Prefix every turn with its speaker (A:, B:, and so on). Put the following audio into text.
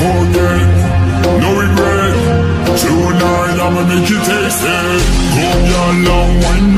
A: forget, no regret. Tonight I'ma make you taste it. Come your long wine